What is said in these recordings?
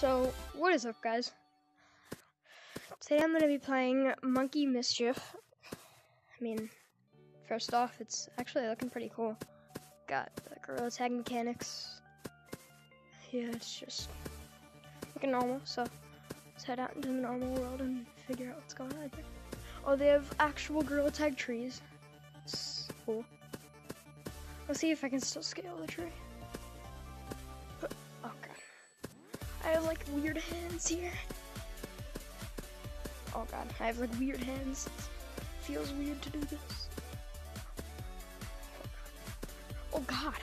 So, what is up, guys? Today I'm going to be playing Monkey Mischief. I mean, first off, it's actually looking pretty cool. Got the Gorilla Tag mechanics. Yeah, it's just looking normal, so let's head out into the normal world and figure out what's going on here. Oh, they have actual Gorilla Tag trees. It's cool. Let's see if I can still scale the tree. I have like weird hands here. Oh god, I have like weird hands. It feels weird to do this. Oh god.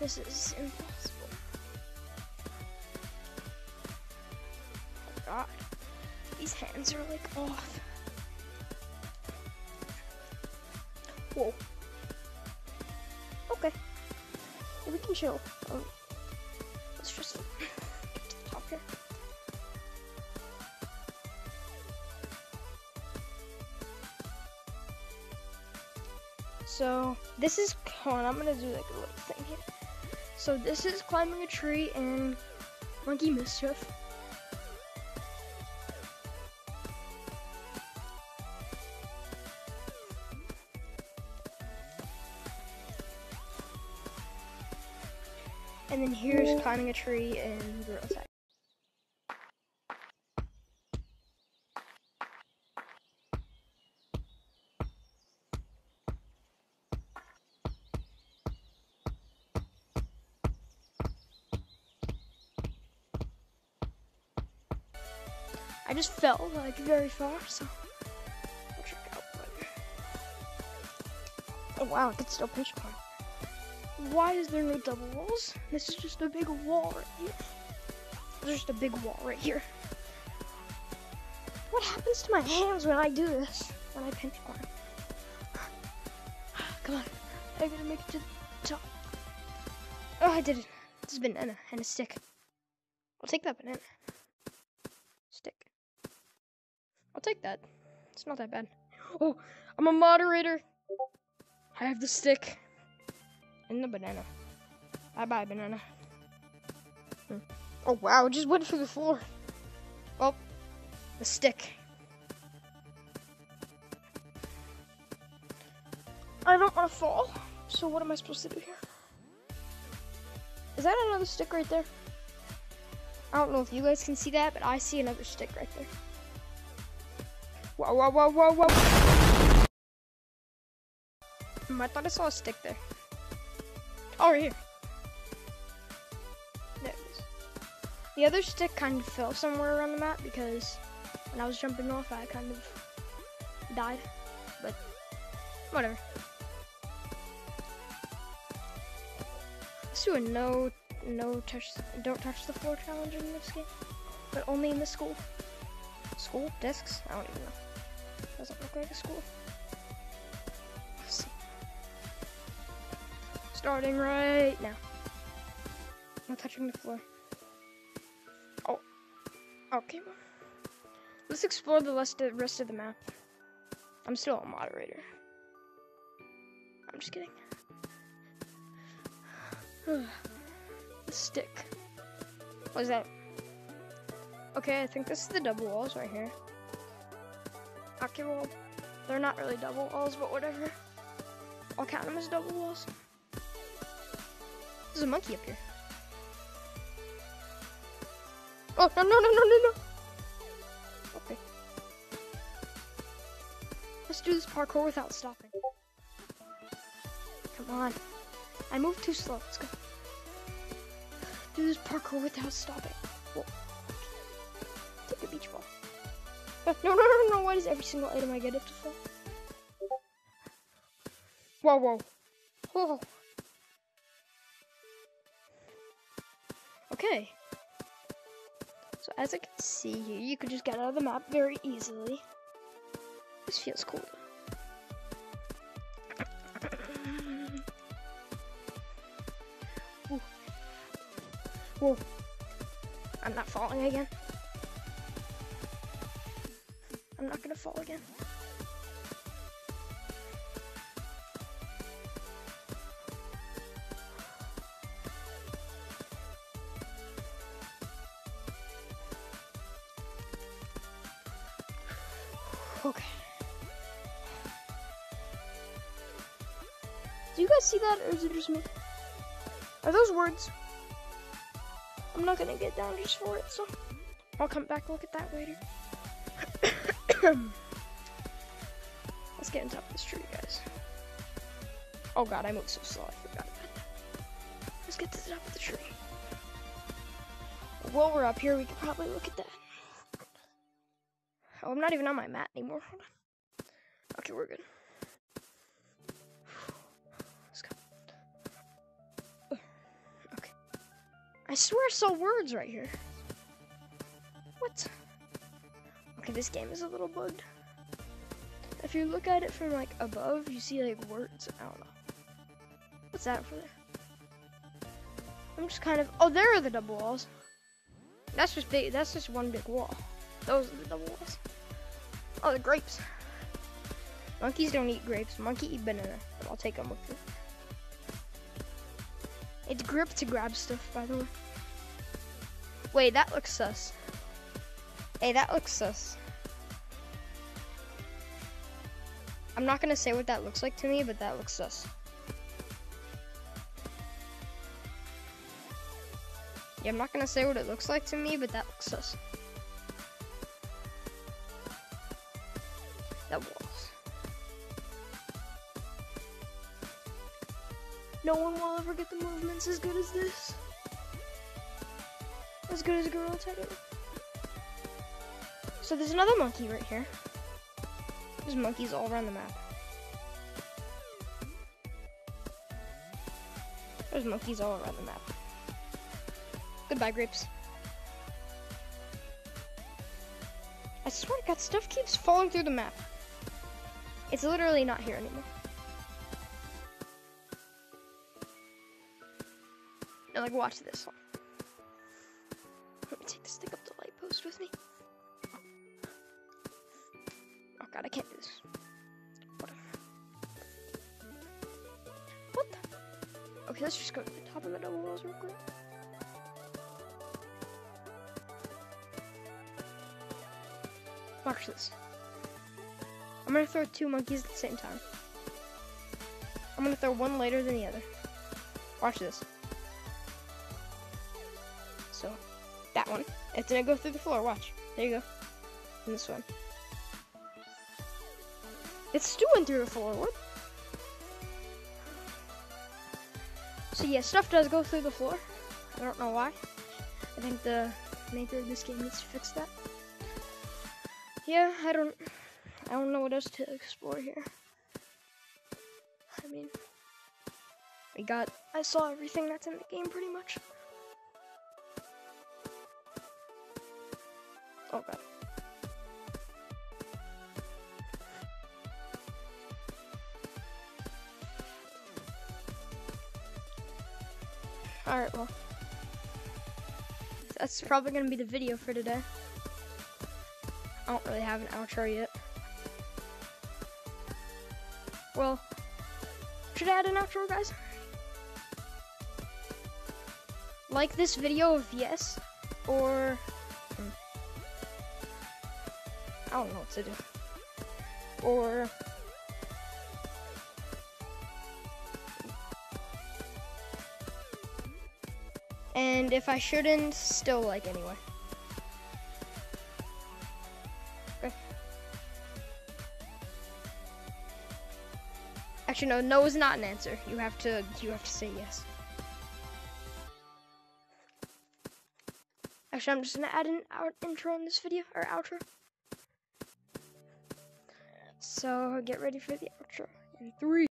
This is impossible. Oh god. These hands are like off. Whoa. Okay. We can chill. Um, So this is hold on, I'm gonna do like a little thing here. So this is climbing a tree in Monkey Mischief. And then here's climbing a tree in Gorilla Tag. I just fell like very far, so check out. Oh wow, I can still pinch climb. Why is there no double walls? This is just a big wall right here. There's just a big wall right here. What happens to my hands when I do this? When I pinch climb? Come on, I gotta make it to the top. Oh, I did it. This is a banana and a stick. I'll take that banana. Stick. I'll take that. It's not that bad. Oh, I'm a moderator. I have the stick and the banana. Bye bye, banana. Hmm. Oh wow, it just went through the floor. Oh, the stick. I don't want to fall. So what am I supposed to do here? Is that another stick right there? I don't know if you guys can see that, but I see another stick right there. Whoa, whoa, whoa, whoa, whoa. I thought I saw a stick there. Oh, right here. There it is. The other stick kind of fell somewhere around the map because when I was jumping off, I kind of died. But whatever. Let's do a no, no touch, don't touch the floor challenge in this game, but only in the school. School discs? I don't even know. Doesn't look like a school. Starting right now. Not touching the floor. Oh. Okay. Let's explore the rest of, rest of the map. I'm still a moderator. I'm just kidding. the stick. What is that? Okay, I think this is the double walls right here. Okay, well, they're not really double walls, but whatever. I'll count them as double walls. There's a monkey up here. Oh, no, no, no, no, no, no. Okay. Let's do this parkour without stopping. Come on. I moved too slow. Let's go. Do this parkour without stopping. Whoa. No, no, no, no. Why does every single item I get have to fall? Whoa, whoa. Whoa. Okay. So as I can see here, you can just get out of the map very easily. This feels cool. Whoa. I'm not falling again. I'm not gonna fall again. Okay. Do you guys see that, or is it just me? Are those words? I'm not gonna get down just for it, so I'll come back look at that later. Let's get on top of this tree, guys. Oh god, I moved so slow, I forgot about that. Let's get to the top of the tree. While we're up here, we could probably look at that. Oh, I'm not even on my mat anymore. Okay, we're good. Let's go. Okay. I swear I saw words right here. Okay, this game is a little bugged. If you look at it from like above, you see like words. I don't know. What's that for? I'm just kind of. Oh, there are the double walls. That's just big. That's just one big wall. Those are the double walls. Oh, the grapes. Monkeys don't eat grapes. Monkey eat banana. But I'll take them with me. It's grip to grab stuff, by the way. Wait, that looks sus. Hey, that looks sus. I'm not gonna say what that looks like to me, but that looks sus. Yeah, I'm not gonna say what it looks like to me, but that looks sus. That was. No one will ever get the movements as good as this. As good as Gorilla Teddy. So there's another monkey right here. There's monkeys all around the map. There's monkeys all around the map. Goodbye, grapes. I swear to God, stuff keeps falling through the map. It's literally not here anymore. Now, like, watch this. I can't do this. What? What the? Okay, let's just go to the top of the double walls real quick. Watch this. I'm gonna throw two monkeys at the same time. I'm gonna throw one later than the other. Watch this. So, that one. It's gonna go through the floor. Watch. There you go. And this one. It's went through the floor. So yeah, stuff does go through the floor. I don't know why. I think the maker of this game needs to fix that. Yeah, I don't I don't know what else to explore here. I mean we got I saw everything that's in the game pretty much. Oh god. Alright, well. That's probably gonna be the video for today. I don't really have an outro yet. Well, should I add an outro, guys? Like this video if yes, or hmm. I don't know what to do. Or and if I shouldn't, still like anyway. Okay. Actually, no. No is not an answer. You have to. You have to say yes. Actually, I'm just gonna add an out intro in this video or outro. So get ready for the outro in three.